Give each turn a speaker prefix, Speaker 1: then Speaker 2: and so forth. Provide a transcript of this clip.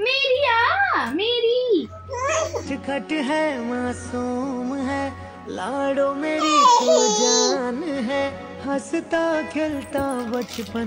Speaker 1: मेरी आ मेरी।
Speaker 2: खट है मासूम है लाडो मेरी तो जान है हंसता खेलता बचपन।